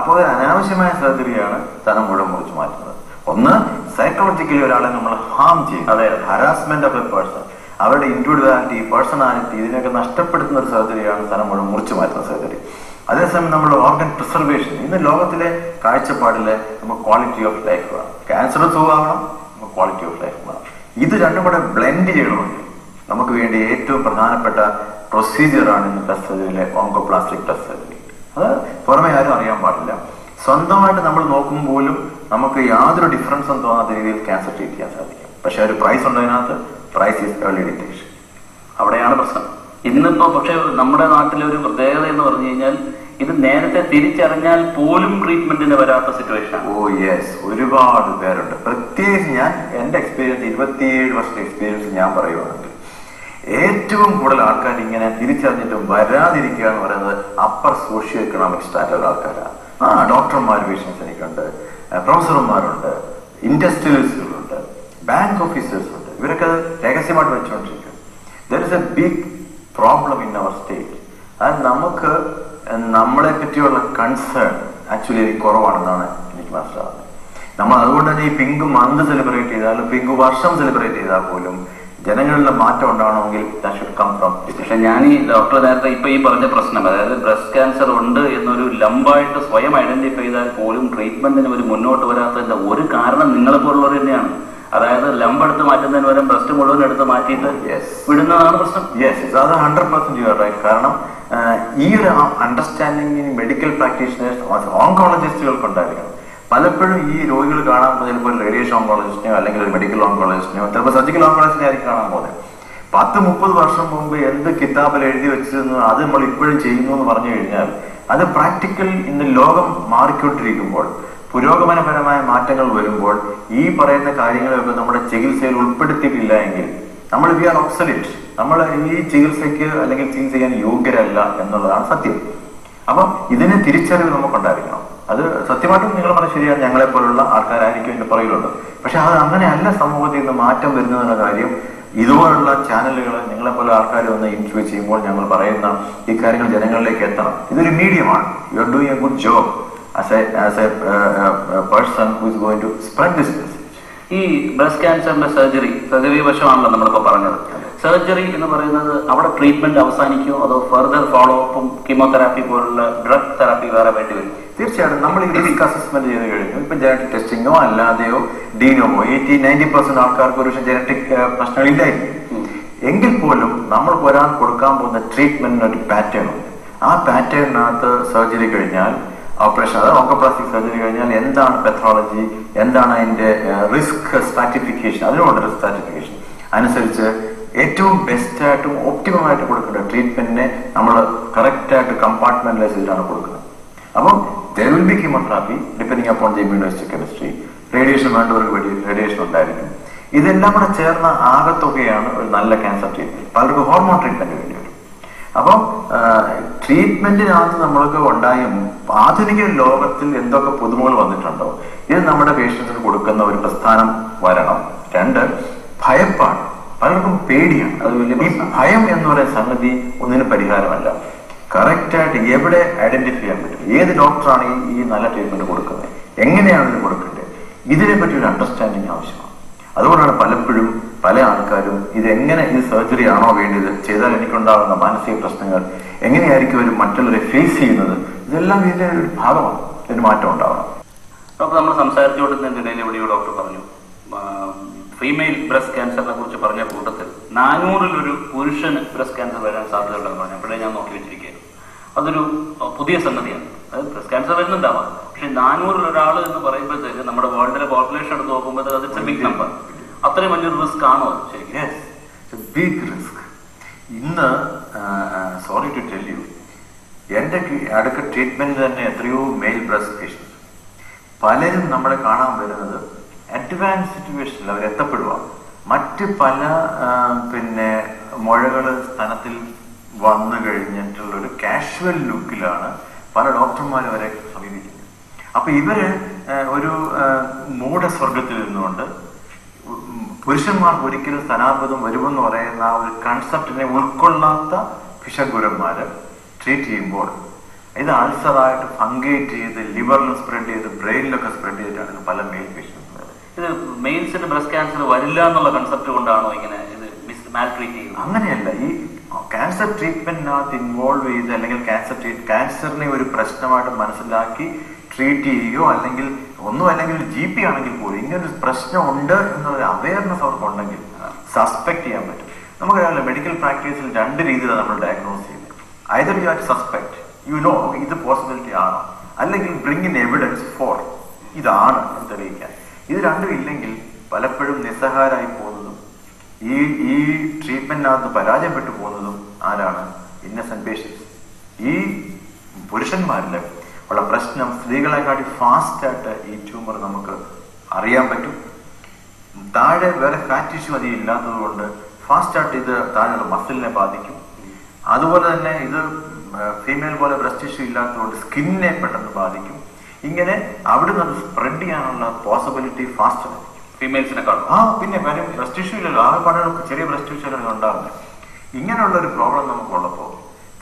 അപ്പോൾ അനാവശ്യമായ സർജറിയാണ് സ്ഥലം മുഴുവൻ മുറിച്ച് മാറ്റുന്നത്. ഒന്ന് സൈക്കോളജിക്കലി ഒരാളെ നമ്മൾ ഹാം ചെയ്യും. അതായത് ഹറാസ്മെന്റ് ഓഫ് എ പേഴ്സൺ അവരുടെ ഇൻഡിവിജ്വാലിറ്റി പേഴ്സണാലിറ്റി ഇതിനൊക്കെ നഷ്ടപ്പെടുത്തുന്ന ഒരു സർജറിയാണ് സ്ഥലം മുഴുവൻ മുറിച്ചു മാറ്റുന്ന സർജറി അതേസമയം നമ്മൾ ഓർഗൻ പ്രിസർവേഷൻ ഇന്ന് ലോകത്തിലെ കാഴ്ചപ്പാടിലെ നമുക്ക് ക്വാളിറ്റി ഓഫ് ലൈഫ് വേണം. ക്യാൻസർ സുഖമാവണം നമുക്ക് ക്വാളിറ്റി ഓഫ് ലൈഫ് വേണം. ഇത് രണ്ടും കൂടെ ബ്ലെൻഡ് ചെയ്യണമെങ്കിൽ നമുക്ക് വേണ്ടി ഏറ്റവും പ്രധാനപ്പെട്ട പ്രൊസീജിയറാണ് ഇന്ന് പ്ലസ് സർജറിയിലെ ഓങ്കോപ്ലാസ്റ്റിക് പ്ലസ് സർജറി അത് പുറമെ ആരും അറിയാൻ പാടില്ല. സ്വന്തമായിട്ട് നമ്മൾ നോക്കുമ്പോലും പോലും നമുക്ക് യാതൊരു ഡിഫറൻസും തോന്നാത്ത രീതിയിൽ ക്യാൻസർ ട്രീറ്റ് ചെയ്യാൻ സാധിക്കും. പക്ഷെ ഒരു പ്രൈസ് ഉണ്ട് അതിനകത്ത് പ്രൈസ് ഈസ് ഏർലി ഡിറ്റക്ഷൻ അവിടെയാണ് പ്രശ്നം. ഇന്നിപ്പോ പക്ഷെ നമ്മുടെ നാട്ടിലെ ഒരു പ്രത്യേകത എന്ന് പറഞ്ഞു കഴിഞ്ഞാൽ ഇത് നേരത്തെ തിരിച്ചറിഞ്ഞാൽ പോലും ട്രീറ്റ്മെന്റിന് വരാത്ത സിറ്റുവേഷൻ ഓ യെസ് ഒരുപാട് പേരുണ്ട്. പ്രത്യേകിച്ച് ഞാൻ എന്റെ എക്സ്പീരിയൻസ് ഇരുപത്തിയേഴ് വർഷത്തെ എക്സ്പീരിയൻസ് ഞാൻ പറയുവാണെങ്കിൽ ഏറ്റവും കൂടുതൽ ആൾക്കാർ ഇങ്ങനെ തിരിച്ചറിഞ്ഞിട്ടും വരാതിരിക്കുക എന്ന് പറയുന്നത് അപ്പർ സോഷ്യോ എക്കണോമിക് സ്റ്റാറ്റസ് ആൾക്കാരാണ്. ആ ഡോക്ടർമാർ പേഷ്യൻസ് എനിക്കുണ്ട് പ്രൊഫസർമാരുണ്ട് ഇൻഡസ്ട്രിയലിസ്റ്റുകളുണ്ട് ബാങ്ക് ഓഫീസേഴ്സ് ഉണ്ട് ഇവരൊക്കെ രഹസ്യമായിട്ട് വെച്ചുകൊണ്ടിരിക്കും. There is a big problem in our state അത് നമുക്ക് നമ്മളെ പറ്റിയുള്ള കൺസേൺ ആക്ച്വലി കുറവാണെന്നാണ് എനിക്ക് മനസ്സിലാവുന്നത്. നമ്മൾ അതുകൊണ്ട് തന്നെ ഈ പിങ്ക് മന്ത് സെലിബ്രേറ്റ് ചെയ്താലും പിങ്ക് വർഷം സെലിബ്രേറ്റ് ചെയ്താൽ പോലും ജനങ്ങളിലെ മാറ്റം ഉണ്ടാവണമെങ്കിൽ പക്ഷെ ഞാൻ ഈ ഡോക്ടർ നേരത്തെ ഇപ്പൊ ഈ പറഞ്ഞ പ്രശ്നം അതായത് ബ്രസ്റ്റ് ക്യാൻസർ ഉണ്ട് എന്നൊരു ലംബായിട്ട് സ്വയം ഐഡന്റിഫൈ ചെയ്താൽ പോലും ട്രീറ്റ്മെന്റിന് ഒരു മുന്നോട്ട് വരാത്തതിന്റെ ഒരു കാരണം നിങ്ങളെ പോലുള്ളവർ തന്നെയാണ്. അതായത് ലംബ് എടുത്ത് മാറ്റുന്നതിന് പകരം ബ്രസ്റ്റ് മുഴുവൻ എടുത്ത് മാറ്റിയിട്ട്. വിടുന്നതാണ് പ്രശ്നം. യെസ് അത് ഹൺഡ്രഡ് പെർസെന്റ് കാരണം ഈ ഒരു അണ്ടർസ്റ്റാൻഡിങ് മെഡിക്കൽ പ്രാക്ടീഷണേഴ്സ് ഓങ്കോളജിസ്റ്റുകൾക്ക് ഉണ്ടായിരിക്കണം പലപ്പോഴും ഈ രോഗികൾ കാണാൻ പോകുന്നത് ചിലപ്പോൾ റേഡിയേഷൻ ഓങ്കോളജിസ്റ്റിനെയോ അല്ലെങ്കിൽ ഒരു മെഡിക്കൽ ഓങ്കോളജിസ്റ്റിനെയോ ചിലപ്പോൾ സർജിക്കൽ ഓങ്കോളജിസ്റ്റിനെ ആയിരിക്കും കാണാൻ പോകുന്നത്. പത്ത് മുപ്പത് വർഷം മുമ്പ് എന്ത് കിതാബിൽ എഴുതി വെച്ചിരുന്നു അത് നമ്മൾ ഇപ്പോഴും ചെയ്യുന്നു എന്ന് പറഞ്ഞു കഴിഞ്ഞാൽ അത് പ്രാക്ടിക്കൽ ഇന്ന് ലോകം മാറിക്കൊണ്ടിരിക്കുമ്പോൾ പുരോഗമനപരമായ മാറ്റങ്ങൾ വരുമ്പോൾ ഈ പറയുന്ന കാര്യങ്ങളൊക്കെ നമ്മുടെ ചികിത്സയിൽ ഉൾപ്പെടുത്തിയിട്ടില്ല എങ്കിൽ നമ്മൾ വി ആർ ഒബ്സലിറ്റ്. നമ്മൾ ഈ ചികിത്സയ്ക്ക് അല്ലെങ്കിൽ ചികിത്സ ചെയ്യാൻ യോഗ്യരല്ല എന്നുള്ളതാണ് സത്യം. അപ്പം ഇതിന് തിരിച്ചറിവ് നമുക്കുണ്ടായിരിക്കണം. അത് സത്യമായിട്ടും നിങ്ങൾ പറഞ്ഞ ശരിയാണ് ഞങ്ങളെ പോലുള്ള ആൾക്കാരായിരിക്കും എന്റെ പുറകിലുള്ളത്. പക്ഷെ അത് അങ്ങനെയല്ല സമൂഹത്തിൽ നിന്ന് മാറ്റം വരുന്നതെന്ന കാര്യം ഇതുപോലുള്ള ചാനലുകൾ നിങ്ങളെ പോലെ ആൾക്കാർ വന്ന് ഇൻഫ്ലൂ ചെയ്യുമ്പോൾ ഞങ്ങൾ പറയുന്ന ഈ കാര്യങ്ങൾ ജനങ്ങളിലേക്ക് എത്തണം. ഇതൊരു മീഡിയമാണ് you are doing a good job as a as a person who is going to spread this message ഈ ബ്രസ്റ്റ് ക്യാൻസറിന്റെ സർജറി സർജറി വശമാണല്ലോ നമ്മളിപ്പോ പറഞ്ഞത്. സർജറി എന്ന് പറയുന്നത് അവിടെ ട്രീറ്റ്മെന്റ് അവസാനിക്കുമോ അതോ ഫെർദർ ഫോളോ അപ്പും കീമോതെറാപ്പി പോലുള്ള ഡ്രഗ് തെറാപ്പി വേറെ വേണ്ടി വരും? തീർച്ചയായിട്ടും. നമ്മൾ ഈ റിസ്ക് അസസ്മെന്റ് ചെയ്ത് കഴിഞ്ഞു. ഇപ്പൊ ജനറ്റിക് ടെസ്റ്റിങ്ങോ അല്ലാതെയോ ഡീനോമോ എയ്റ്റി നയന്റി പെർസെന്റ് ആൾക്കാർക്ക് ഒരു ജനറ്റിക് പ്രശ്നങ്ങളില്ലായിരുന്നു എങ്കിൽ പോലും നമ്മൾ ഒരാൾ കൊടുക്കാൻ പോകുന്ന ട്രീറ്റ്മെന്റിന് ഒരു പാറ്റേൺ ഉണ്ട്. ആ പാറ്റേണിനകത്ത് സർജറി കഴിഞ്ഞാൽ ഓപ്പറേഷൻ അതായത് ഓങ്കോപ്ലാസ്റ്റിക് സർജറി കഴിഞ്ഞാൽ എന്താണ് പെത്രോളജി എന്താണ് അതിന്റെ റിസ്ക് സ്ട്രാറ്റിഫിക്കേഷൻ അതിനുണ്ട് റിസ്ക് സ്ട്രാറ്റിഫിക്കേഷൻ അനുസരിച്ച് ഏറ്റവും ബെസ്റ്റായിട്ടും ഒപ്റ്റിമമായിട്ട് കൊടുക്കേണ്ട ട്രീറ്റ്മെന്റിനെ നമ്മൾ കറക്റ്റ് ആയിട്ട് കമ്പാർട്ട്മെന്റലൈസ് ചെയ്തിട്ടാണ് കൊടുക്കുന്നത്. അപ്പം there will be chemotherapy depending upon the immunohistochemistry radiation വേണ്ടവർക്ക് വേണ്ടി റേഡിയേഷൻ ഉണ്ടായിരിക്കും. ഇതെല്ലാം കൂടെ ചേർന്ന ആകത്തുകയാണ് ഒരു നല്ല ക്യാൻസർ ട്രീറ്റ്മെന്റ് പലർക്കും ഹോർമോൺ ട്രീറ്റ്മെന്റ് വേണ്ടി വരും. അപ്പം ട്രീറ്റ്മെന്റിനകത്ത് നമ്മൾക്ക് ഉണ്ടായ ആധുനിക ലോകത്തിൽ എന്തൊക്കെ പുതുമകൾ വന്നിട്ടുണ്ടോ? ഇത് നമ്മുടെ പേഷ്യൻസിന് കൊടുക്കുന്ന ഒരു പ്രസ്ഥാനം വരണം. രണ്ട് ഭയപ്പാട്. പലർക്കും പേടിയാണ്. അത് വലിയ. ഭയം എന്ന് പറയുന്ന സംഗതി ഒന്നിനും പരിഹാരമല്ല. കറക്റ്റായിട്ട് എവിടെ ഐഡന്റിഫൈ ചെയ്യാൻ പറ്റും? ഏത് ഡോക്ടറാണ് ഈ നല്ല ട്രീറ്റ്മെന്റ് കൊടുക്കുന്നത്? എങ്ങനെയാണ് ഇത് കൊടുക്കേണ്ടത്? ഇതിനെ പറ്റി ഒരു അണ്ടർസ്റ്റാൻഡിങ് ആവശ്യമാണ്. അതുകൊണ്ടാണ് പലപ്പോഴും പല ആൾക്കാരും ഇത് എങ്ങനെ ഇത് സർജറി ആണോ വേണ്ടത്? ചെയ്താൽ എനിക്കുണ്ടാകുന്ന മാനസിക പ്രശ്നങ്ങൾ എങ്ങനെയായിരിക്കും അവർ മറ്റുള്ളവരെ ഫേസ് ചെയ്യുന്നത്? ഇതെല്ലാം ഇതിന്റെ ഒരു ഭാഗമാണ്. ഇതിന് മാറ്റം ഉണ്ടാവണം. ഡോക്ടർ നമ്മൾ സംസാരിച്ചുകൊണ്ടിരുന്നതിനിടയിൽ എവിടെയോ ഡോക്ടർ പറഞ്ഞു ഫീമെയിൽ ബ്രസ്റ്റ് ക്യാൻസറിനെ കുറിച്ച് പറഞ്ഞ കൂട്ടത്തിൽ നാനൂറിലൊരു പുരുഷന് ബ്രസ്റ്റ് ക്യാൻസർ വരാൻ സാധ്യതയുണ്ടെന്ന് പറഞ്ഞു. അപ്പോഴേ ഞാൻ നോക്കി വെച്ചിരിക്കുകയായിരുന്നു. അതൊരു പുതിയ സംഗതിയാണ്. അതായത് ബ്രസ്റ്റ് ക്യാൻസർ വരുന്നുണ്ടാവാം. പക്ഷെ നാനൂറിലൊരാൾ എന്ന് പറയുമ്പോഴത്തേക്ക് നമ്മുടെ വേൾഡിലെ പോപ്പുലേഷൻ എടുത്ത് നോക്കുമ്പോൾ അത് ബിഗ് നമ്പർ അത്രയും വലിയൊരു റിസ്ക് ആണോ ബിഗ് റിസ്ക് ഇന്ന് സോറി ടു ടെൽ യു എന്റെ അടുക്ക ട്രീറ്റ്മെന്റ് തന്നെ എത്രയോ മെയിൽ ബ്രസ്റ്റ് പേഷ്യൻസ് പലരും നമ്മളെ കാണാൻ വരുന്നത് അഡ്വാൻസ് സിറ്റുവേഷനിൽ അവർ എത്തപ്പെടുക മറ്റ് പല പിന്നെ മുഴകൾ സ്ഥലത്തിൽ വന്നു കഴിഞ്ഞിട്ടുള്ള ഒരു കാഷ്വൽ ലുക്കിലാണ് പല ഡോക്ടർമാരും അവരെ സമീപിക്കുന്നത്. അപ്പൊ ഇവർ ഒരു മൂഢ മൂഢസ്വർഗത്തിൽ നിന്നുകൊണ്ട് പുരുഷന്മാർ ഒരിക്കലും സ്ഥാനാർബുദം വരുമെന്ന് പറയുന്ന ആ ഒരു കൺസെപ്റ്റിനെ ഉൾക്കൊള്ളാത്ത ഭിഷഗുരന്മാര് ട്രീറ്റ് ചെയ്യുമ്പോൾ ഇത് അൾസറായിട്ട് ഫംഗേറ്റ് ചെയ്ത് ലിവറിൽ സ്പ്രെഡ് ചെയ്ത് ബ്രെയിനിലൊക്കെ സ്പ്രെഡ് ചെയ്തിട്ടാണ് പല മെയിൽ പേഷ്യൻസ് ഇത് മെയിൻസിന് ബ്രസ്റ്റ് ക്യാൻസർ വരില്ല എന്നുള്ള കൺസെപ്റ്റ് കൊണ്ടാണോ ഇങ്ങനെ അങ്ങനെയല്ല ഈ ക്യാൻസർ ട്രീറ്റ്മെന്റിനകത്ത് ഇൻവോൾവ് ചെയ്ത് അല്ലെങ്കിൽ ക്യാൻസർ ട്രീറ്റ് ക്യാൻസറിനെ ഒരു പ്രശ്നമായിട്ട് മനസ്സിലാക്കി ട്രീറ്റ് ചെയ്യുകയോ അല്ലെങ്കിൽ ഒന്നും അല്ലെങ്കിൽ ഒരു ജി പി ആണെങ്കിൽ പോലും ഇങ്ങനെ പ്രശ്നമുണ്ട് എന്നൊരു അവയർനെസ് അവർക്ക് ഉണ്ടെങ്കിൽ സസ്പെക്ട് ചെയ്യാൻ പറ്റും. നമുക്കറിയാമല്ലോ മെഡിക്കൽ പ്രാക്ടീസിൽ രണ്ട് രീതിയിലാണ് നമ്മൾ ഡയഗ്നോസ് ചെയ്യുന്നത്. Either you are suspect you know ഇത് പോസിബിലിറ്റി ആണോ? അല്ലെങ്കിൽ ബ്രിങ് ഇൻ എവിഡൻസ് ഫോർ ഇതാണ് തെളിയിക്കാൻ. ഇത് രണ്ടും ഇല്ലെങ്കിൽ പലപ്പോഴും നിസ്സഹാരായി പോകുന്നതും ഈ ഈ ട്രീറ്റ്മെന്റിനകത്ത് പരാജയപ്പെട്ടു പോകുന്നതും ആരാണ്? ഇന്നസെന്റ് പേഷ്യൻസ് ഈ പുരുഷന്മാരിൽ ഉള്ള പ്രശ്നം സ്ത്രീകളെക്കാട്ടി ഫാസ്റ്റ് ആയിട്ട് ഈ ട്യൂമർ നമുക്ക് അറിയാൻ പറ്റും. താഴെ വേറെ ഫാറ്റ് ഇഷ്യൂ അധികം ഇല്ലാത്തത് കൊണ്ട് ഫാസ്റ്റ് ആയിട്ട് ഇത് താഴെയുള്ള മസിലിനെ ബാധിക്കും. അതുപോലെ തന്നെ ഇത് ഫീമെയിൽ പോലെ ബ്രസ്റ്റ് ഇഷ്യൂ ഇല്ലാത്തതുകൊണ്ട് സ്കിന്നിനെ പെട്ടെന്ന് ബാധിക്കും. ഇങ്ങനെ അവിടുന്ന് അത് സ്പ്രെഡ് ചെയ്യാനുള്ള പോസിബിലിറ്റി ഫാസ്റ്റർ ആയിരിക്കും ഫീമെയിൽസിനെക്കാളും ആ പിന്നെ കാര്യം ബ്രസ്റ്റ് ഇഷ്യൂ ഇല്ലല്ലോ. ആ പടം ചെറിയ ബ്രസ്റ്റ് ഇഷ്യൂ ആണ് ഉണ്ടാകുന്നത് ഇങ്ങനെയുള്ള ഒരു പ്രോബ്ലം നമുക്കുള്ളപ്പോൾ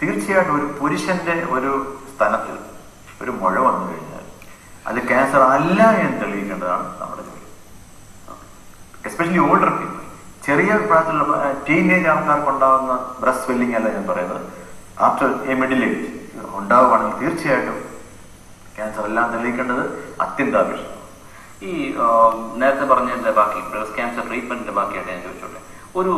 തീർച്ചയായിട്ടും ഒരു പുരുഷന്റെ ഒരു സ്ഥലത്തിൽ ഒരു മുഴ വന്നു കഴിഞ്ഞാൽ അത് ക്യാൻസർ അല്ല എന്ന് തെളിയിക്കേണ്ടതാണ് നമ്മുടെ ജോലി. എസ്പെഷ്യലി ഓൾഡർ പീപ്പിൾ ചെറിയ പ്രായത്തിലുള്ള ടീനേജ് ആൾക്കാർക്ക് ഉണ്ടാകുന്ന ബ്രസ്റ്റ് സ്വെല്ലിംഗ് അല്ല ഞാൻ പറയുന്നത്. ആഫ്റ്റർ എ മിഡിൽ ഏജ് ഉണ്ടാവുകയാണെങ്കിൽ തീർച്ചയായിട്ടും ക്യാൻസർ എല്ലാം തെളിയിക്കേണ്ടത് അത്യന്താപേക്ഷിതമാണ്. ഈ നേരത്തെ പറഞ്ഞതിന്റെ ബാക്കി ബ്രസ്റ്റ് ക്യാൻസർ ട്രീറ്റ്മെന്റിന്റെ ബാക്കിയായിട്ട് ഞാൻ ചോദിച്ചോട്ടെ. ഒരു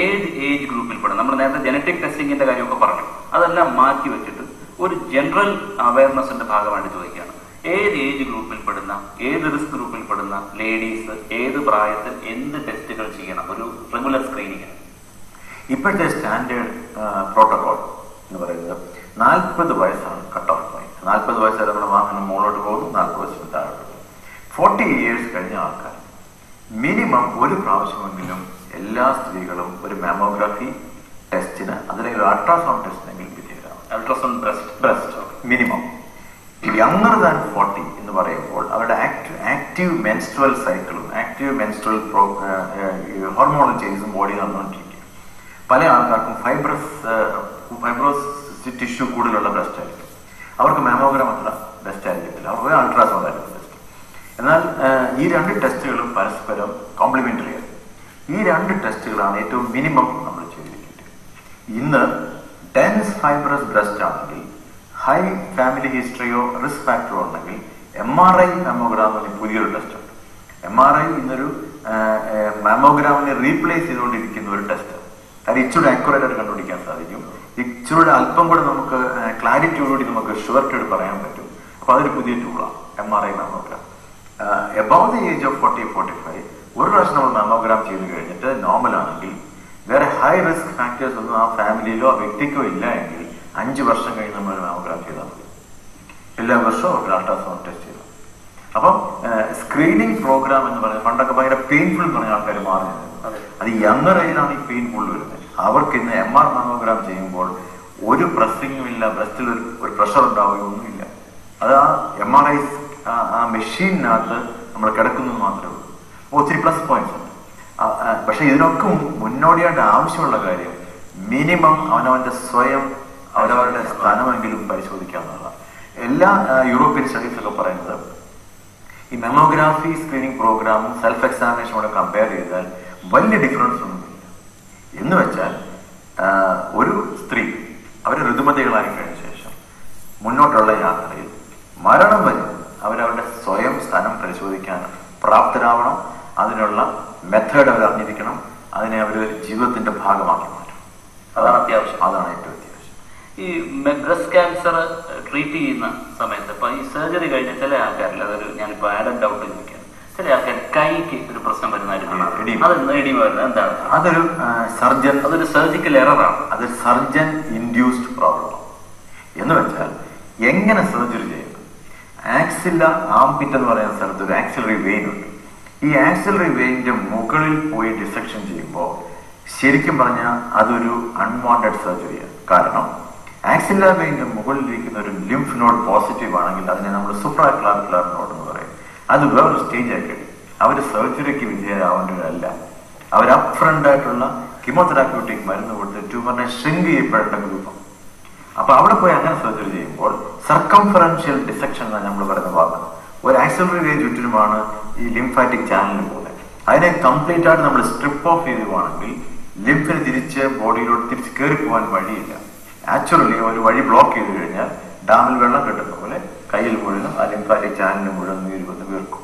ഏജ് ഏജ് ഗ്രൂപ്പിൽ പെടും? നമ്മൾ നേരത്തെ ജനറ്റിക് ടെസ്റ്റിംഗിന്റെ കാര്യമൊക്കെ പറഞ്ഞു. അതെല്ലാം മാറ്റി വെച്ചിട്ട് ഒരു ജനറൽ അവയർനെസിന്റെ ഭാഗമായിട്ട് ചോദിക്കുകയാണ്. ഏത് ഏജ് ഗ്രൂപ്പിൽ പെടുന്ന ഏത് റിസ്ക് ഗ്രൂപ്പിൽ പെടുന്ന ലേഡീസ് ഏത് പ്രായത്തിൽ എന്ത് ടെസ്റ്റുകൾ ചെയ്യണം? ഒരു റെഗുലർ സ്ക്രീനിങ് ഇപ്പോഴത്തെ സ്റ്റാൻഡേർഡ് പ്രോട്ടോകോൾ എന്ന് പറയുന്നത് നാൽപ്പത് വയസ്സാണ് കട്ട് ഓഫ് നാൽപ്പത് വയസ്സ് വരെ നമ്മുടെ വാഹനം മുകളിലോട്ട് പോകുന്നു. നാൽപ്പത് വയസ്സിന് താഴോട്ട് ഫോർട്ടി ഇയേഴ്സ് കഴിഞ്ഞ ആൾക്കാർ. മിനിമം ഒരു പ്രാവശ്യമെങ്കിലും എല്ലാ സ്ത്രീകളും ഒരു മാമോഗ്രാഫി ടെസ്റ്റിന് ഒരു അൾട്രാസൗണ്ട് ടെസ്റ്റിനെങ്കിലും വിധേയരാണ് ultrasound breast breast minimum younger than forty എന്ന് പറയുമ്പോൾ അവരുടെ ആക്റ്റീവ് മെൻസ്ട്രൽ സൈക്കിളും ആക്റ്റീവ് മെൻസ്ട്രൽ ഹോർമോണൽ ചേഞ്ചസും ബോഡി നടന്നുകൊണ്ടിരിക്കും പല ആൾക്കാർക്കും ഫൈബ്രസ് ഫൈബ്രോസ് ടിഷ്യൂ കൂടുതലുള്ള ബ്രസ്റ്റ് ആയിരിക്കും. അവർക്ക് മാമോഗ്രാം അത്ര ബെസ്റ്റ് ആയിരിക്കത്തില്ല. അവർക്ക് അൾട്രാസൗണ്ട് ആയിരിക്കും ബെസ്റ്റ് എന്നാൽ ഈ രണ്ട് ടെസ്റ്റുകളും പരസ്പരം കോംപ്ലിമെന്ററി ആണ്. ഈ രണ്ട് ടെസ്റ്റുകളാണ് ഏറ്റവും മിനിമം നമ്മൾ ചെയ്തിരിക്കുന്നത്. ഇന്ന് ഡെൻസ് ഫൈബ്രസ് ബ്രസ്റ്റ് ആണെങ്കിൽ ഹൈ ഫാമിലി ഹിസ്റ്ററിയോ റിസ്ക് ഫാക്ടറോ ഉണ്ടെങ്കിൽ എം ആർ ഐ മാമോഗ്രാം എന്ന് പുതിയൊരു ടെസ്റ്റ് ഉണ്ട്. എം ആർ ഐ ഇന്നൊരു മാമോഗ്രാമിനെ റീപ്ലേസ് ചെയ്തുകൊണ്ടിരിക്കുന്ന ഒരു ടെസ്റ്റ് അത് ഇച്ചിരി അക്യുറേറ്റ് ആയിട്ട് കണ്ടുപിടിക്കാൻ സാധിക്കും. ഇച്ചിരി അല്പം കൂടെ നമുക്ക് ക്ലാരിറ്റിയോടുകൂടി നമുക്ക് ഷുവർട്ടിയോട് പറയാൻ പറ്റും. അപ്പൊ അതൊരു പുതിയ ടൂളാണ് M R I mammogram above the age of forty forty five ഒരു പ്രാവശ്യം നമ്മൾ മാമോഗ്രാം ചെയ്ത് കഴിഞ്ഞിട്ട് നോർമൽ ആണെങ്കിൽ വേറെ ഹൈ റിസ്ക് ഫാക്ടേഴ്സ് ഒന്നും ആ ഫാമിലിയിലോ ആ വ്യക്തിക്കോ ഇല്ല എങ്കിൽ അഞ്ച് വർഷം കഴിഞ്ഞ് നമ്മൾ മാമോഗ്രാം ചെയ്താൽ മതി. എല്ലാ വർഷവും ഒരു അൾട്രാസൗണ്ട് ടെസ്റ്റ് ചെയ്തു അപ്പം സ്ക്രീനിങ് പ്രോഗ്രാം എന്ന് പറയുന്നത് പണ്ടൊക്കെ ഭയങ്കര പെയിൻഫുൾ എന്ന് പറഞ്ഞ ആൾക്കാർ മാറി. അത്. യങ്ങർ ഏജിലാണ് ഈ പെയിൻഫുൾ വരുന്നത്. അവർക്ക് ഇന്ന് എം ആർ മാമോഗ്രാം ചെയ്യുമ്പോൾ ഒരു പ്രസ്സിങ്ങും ഇല്ല ബ്രസ്റ്റിൽ ഒരു ഒരു പ്രഷർ ഉണ്ടാവുകയോ ഒന്നുമില്ല അത് ആ എം ആർ ഐ ആ മെഷീനകത്ത് നമ്മൾ കിടക്കുന്നത് മാത്രമേ ഉള്ളൂ. ഒത്തിരി പ്ലസ് പോയിന്റ്സ് ഉണ്ട്. പക്ഷെ ഇതിനൊക്കെ മുന്നോടിയായിട്ട് ആവശ്യമുള്ള കാര്യം മിനിമം അവനവന്റെ സ്വയം അവരവരുടെ സ്ഥാനമെങ്കിലും പരിശോധിക്കാവുന്നതാണ് എല്ലാ യൂറോപ്യൻ സ്റ്റഡീസൊക്കെ പറയുന്നത് ഈ മെമോഗ്രാഫി സ്ക്രീനിങ് പ്രോഗ്രാമും സെൽഫ് എക്സാമിനേഷനോട് കമ്പയർ ചെയ്താൽ വലിയ ഡിഫറൻസ് ഒന്നുമില്ല എന്ന് വെച്ചാൽ ഒരു സ്ത്രീ അവർ ഋതുമതികളായി കഴിഞ്ഞ ശേഷം മുന്നോട്ടുള്ള യാത്രയിൽ മരണം വരെ അവരവരുടെ സ്വയം സ്ഥലം പരിശോധിക്കാൻ പ്രാപ്തരാവണം അതിനുള്ള മെത്തേഡ് അവർ അറിഞ്ഞിരിക്കണം അതിനെ അവർ ജീവിതത്തിന്റെ ഭാഗമാക്കി മാറ്റും അതാണ് അത്യാവശ്യം അതാണ് ഏറ്റവും ഈ ബ്രസ്റ്റ് ക്യാൻസർ ട്രീറ്റ് ചെയ്യുന്ന സമയത്ത് ഇപ്പൊ ഈ സർജറി കഴിഞ്ഞ ചില ആൾക്കാരിൽ അതൊരു ഞാനിപ്പോ ആഡ് ഡൗട്ട് ചില ആൾക്കാർ കൈക്ക് ഒരു പ്രശ്നം വരുന്ന. അത് എന്താണ്? അതൊരു സർജൻ അതൊരു സർജിക്കൽ എററാണ് അത് സർജൻ ഇൻഡ്യൂസ്ഡ് പ്രോബ്ലം എന്ന് വെച്ചാൽ എങ്ങനെ സർജറി ചെയ്യും? ആക്സില്ല ആംപിറ്റ് എന്ന് പറയുന്ന സ്ഥലത്ത് ഒരു ആക്സിലറി വെയിൻ ഉണ്ട്. ഈ ആക്സിലറി വെയിന്റെ മുകളിൽ പോയി ഡിസക്ഷൻ ചെയ്യുമ്പോൾ ശരിക്കും പറഞ്ഞാൽ അതൊരു അൺവാണ്ടഡ് സർജറിയാണ് കാരണം ആക്സില്ല വെയിന്റെ മുകളിലിരിക്കുന്ന ഒരു ലിംഫ് നോഡ് പോസിറ്റീവ് ആണെങ്കിൽ അതിനെ നമ്മൾ സുപ്രാക്ലാക്കുലർ നോഡ് എന്ന് പറയും അത് വേറൊരു സ്റ്റേജ് ആക്കട്ടെ അവർ സർജറിക്ക് വിധേയരാവേണ്ടവരല്ല. അവർ അപ്രണ്ട് ആയിട്ടുള്ള കിമോതെറാപ്യൂട്ടിക് മരുന്ന് കൊടുത്ത് ട്യൂമറിനെ ഷ്രിങ്ക് ചെയ്യപ്പെടേണ്ട ഗ്രൂപ്പാണ് അപ്പൊ അവിടെ പോയി അങ്ങനെ സർജറി ചെയ്യുമ്പോൾ സർക്കംഫറൻഷ്യൽ ഡിസെക്ഷൻ എന്നാണ് നമ്മൾ പറയുന്ന ഭാഗം ഒരു ആക്സിലറി വേ ചുറ്റിനുമാണ് ഈ ലിംഫാറ്റിക് ചാനലിന് പോകുന്നത്. അതിനെ കംപ്ലീറ്റ് ആയിട്ട് നമ്മൾ സ്ട്രിപ്പ് ഓഫ് ചെയ്യുവാണെങ്കിൽ ലിംഫിന് തിരിച്ച് ബോഡിയിലോട്ട് തിരിച്ച് കയറി പോകാൻ വഴിയില്ല. ആക്ച്വലി ഒരു വഴി ബ്ലോക്ക് ചെയ്ത് കഴിഞ്ഞാൽ ഡാമിൽ വെള്ളം കെട്ടുന്ന പോലെ കയ്യിൽ മുഴുവനും ആ ലിംഫാറ്റിക് ചാനലിന് മുഴുവൻ നീര് വന്ന് വീർക്കും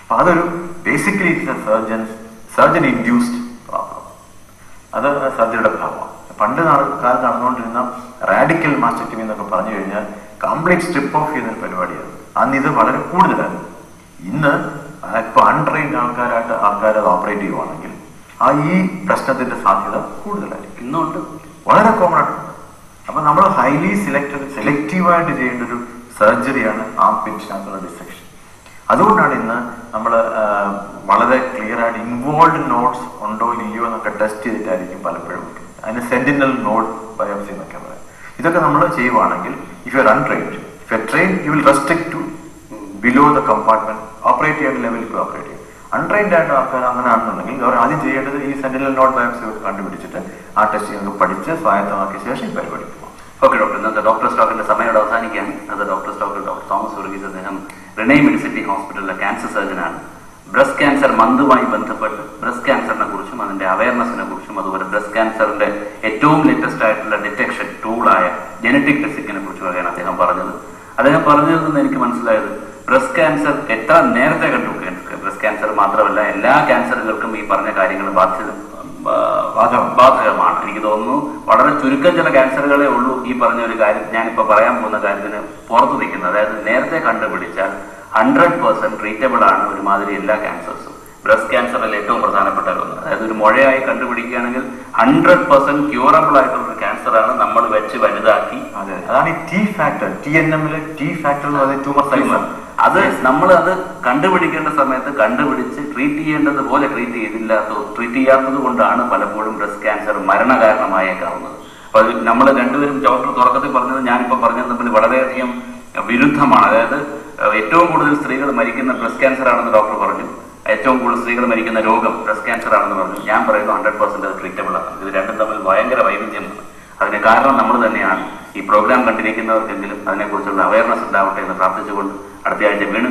അപ്പൊ അതൊരു basically it's surgeon surgeon induced problem അത് സർജറിയുടെ ഭാഗമാണ്. പണ്ട് കാലത്ത് നടന്നുകൊണ്ടിരുന്ന റാഡിക്കൽ മാസ്റ്റക്ടമി എന്നൊക്കെ പറഞ്ഞു കഴിഞ്ഞാൽ കംപ്ലീറ്റ് സ്ട്രിപ്പ് ഓഫ് ചെയ്യുന്ന ഒരു പരിപാടിയാണ്. അന്ന് ഇത് വളരെ കൂടുതലായിരുന്നു. ഇന്ന് ഇപ്പൊ അൺട്രെയിൻഡ് ആൾക്കാരായിട്ട് ആൾക്കാർ അത് ഓപ്പറേറ്റ് ചെയ്യുവാണെങ്കിൽ ആ ഈ പ്രശ്നത്തിന്റെ സാധ്യത കൂടുതലായിരിക്കും. ഇന്നുകൊണ്ട് വളരെ കോമൺ ആണ്. അപ്പൊ നമ്മൾ ഹൈലി സെലക്റ്റഡ് സെലക്റ്റീവായിട്ട് ചെയ്യേണ്ട ഒരു സർജറിയാണ് ആ പെൻഷൻ ഡിസെക്ഷൻ അതുകൊണ്ടാണ് ഇന്ന് നമ്മൾ വളരെ ക്ലിയർ ആയിട്ട് ഇൻവോൾവ് നോട്ട്സ് ഉണ്ടോ ഇല്ലയോ എന്നൊക്കെ ടെസ്റ്റ് ചെയ്തിട്ടായിരിക്കും പലപ്പോഴും. അതിന് സെന്റിനൽ നോട്ട് ബയോപ്സി എന്നൊക്കെ പറയാം. ഇതൊക്കെ നമ്മൾ ചെയ്യുവാണെങ്കിൽ if you are untrained if you train you will restrict to below the compartment operate ചെയ്യേണ്ട ലെവലിൽ ഓപ്പറേറ്റ് ചെയ്യും അൺട്രെയിൻഡ് ആയിട്ട് ആൾക്കാർ അങ്ങനെ ആണെന്നുണ്ടെങ്കിൽ അവർ ആദ്യം ചെയ്യേണ്ടത് ഈ സെന്റിനൽ നോട്ട് ബയോപ്സി കണ്ടുപിടിച്ചിട്ട് ആ ടെസ്റ്റ് പഠിച്ച് സ്വായത്തമാക്കിയ ശേഷം പരിപാടി ഓക്കെ ഡോക്ടർ ഇന്നത്തെ ഡോക്ടർ സ്റ്റോക്കിന്റെ സമയം അവസാനിക്കുകയാണ്. ഇന്നത്തെ ഡോക്ടർ സ്റ്റോക്കിൽ ഡോക്ടർ തോമസ് വർഗീസ് അദ്ദേഹം റിനൈ മെഡിസിറ്റി ഹോസ്പിറ്റലിലെ ക്യാൻസർ സർജനാണ് ബ്രസ്റ്റ് ക്യാൻസർ മന്തുമായി ബന്ധപ്പെട്ട് ബ്രസ്റ്റ് ക്യാൻസറിനെ കുറിച്ചും അതിന്റെ അവയർനെസിനെ കുറിച്ചും അതുപോലെ ബ്രസ്റ്റ് ക്യാൻസറിന്റെ ഏറ്റവും ലേറ്റസ്റ്റ് ആയിട്ടുള്ള ഡിറ്റക്ഷൻ ടൂളായ ജനറ്റിക് ടെസ്റ്റിങ്ങിനെ കുറിച്ചുമൊക്കെയാണ് അദ്ദേഹം പറഞ്ഞത് അദ്ദേഹം പറഞ്ഞതിൽ നിന്ന് എനിക്ക് മനസ്സിലായത് ബ്രസ്റ്റ് ക്യാൻസർ എത്ര നേരത്തെ കണ്ടുപിടിക്കാൻ ബ്രസ്റ്റ് ക്യാൻസർ മാത്രമല്ല എല്ലാ ക്യാൻസറുകൾക്കും ഈ പറഞ്ഞ കാര്യങ്ങൾ ബാധ്യത. ബാധകമാണ്. എനിക്ക് തോന്നുന്നു വളരെ ചുരുക്കം ചില ക്യാൻസറുകളെ ഉള്ളൂ ഈ പറഞ്ഞ ഒരു കാര്യം. ഞാനിപ്പോ പറയാൻ പോകുന്ന കാര്യത്തിന് പുറത്തു നിൽക്കുന്നത്. അതായത് നേരത്തെ കണ്ടുപിടിച്ചാൽ ഹൺഡ്രഡ് പെർസെന്റ് ട്രീറ്റബിൾ ആണ് ഒരുമാതിരി എല്ലാ ക്യാൻസേഴ്സും. ബ്രസ്റ്റ് ക്യാൻസറിൽ ഏറ്റവും പ്രധാനപ്പെട്ട ഒന്ന്. അതായത് ഒരു മുഴയായി കണ്ടുപിടിക്കുകയാണെങ്കിൽ ഹൺഡ്രഡ് പെർസെന്റ് ക്യൂറബിൾ ആയിട്ടുള്ള ഒരു ക്യാൻസറാണ് നമ്മൾ വെച്ച് വലുതാക്കി. അതെ. അതാണ് ഈ ടി ഫാക്ടർ ടി എൻ എമ്മിലെ ടി ഫാക്ടർ ട്യൂമർ സൈസ് അത് നമ്മൾ അത് കണ്ടുപിടിക്കേണ്ട സമയത്ത് കണ്ടുപിടിച്ച് ട്രീറ്റ് ചെയ്യേണ്ടത് പോലെ ട്രീറ്റ് ചെയ്തില്ലാത്ത ട്രീറ്റ് ചെയ്യാത്തത് കൊണ്ടാണ് പലപ്പോഴും ബ്രസ്റ്റ് ക്യാൻസർ മരണകാരണമായേക്കാവുന്നത്. അപ്പൊ നമ്മൾ രണ്ടുപേരും ഡോക്ടർ തുടക്കത്തിൽ പറഞ്ഞത് ഞാനിപ്പോ പറഞ്ഞത് തമ്മിൽ വളരെയധികം വിരുദ്ധമാണ്. അതായത് ഏറ്റവും കൂടുതൽ സ്ത്രീകൾ മരിക്കുന്ന ബ്രസ്റ്റ് ക്യാൻസർ ആണെന്ന് ഡോക്ടർ പറഞ്ഞു. ഏറ്റവും കൂടുതൽ സ്ത്രീകൾ മരിക്കുന്ന രോഗം ബ്രസ്റ്റ് ക്യാൻസർ ആണെന്ന് പറഞ്ഞു. ഞാൻ പറയുന്നു ഹൺഡ്രഡ് പെർസെന്റ് ട്രീറ്റബിൾ ആണ്. ഇത് രണ്ടും തമ്മിൽ ഭയങ്കര വൈവിധ്യമാണ്. അതിന് കാരണം നമ്മൾ തന്നെയാണ്. ഈ പ്രോഗ്രാം കണ്ടിരിക്കുന്നവർക്കെങ്കിലും അതിനെക്കുറിച്ചുള്ള അവയർനെസ് ഉണ്ടാവട്ടെ എന്ന് പ്രാർത്ഥിച്ചുകൊണ്ട് അടുത്ത ആഴ്ച വീണ്ടും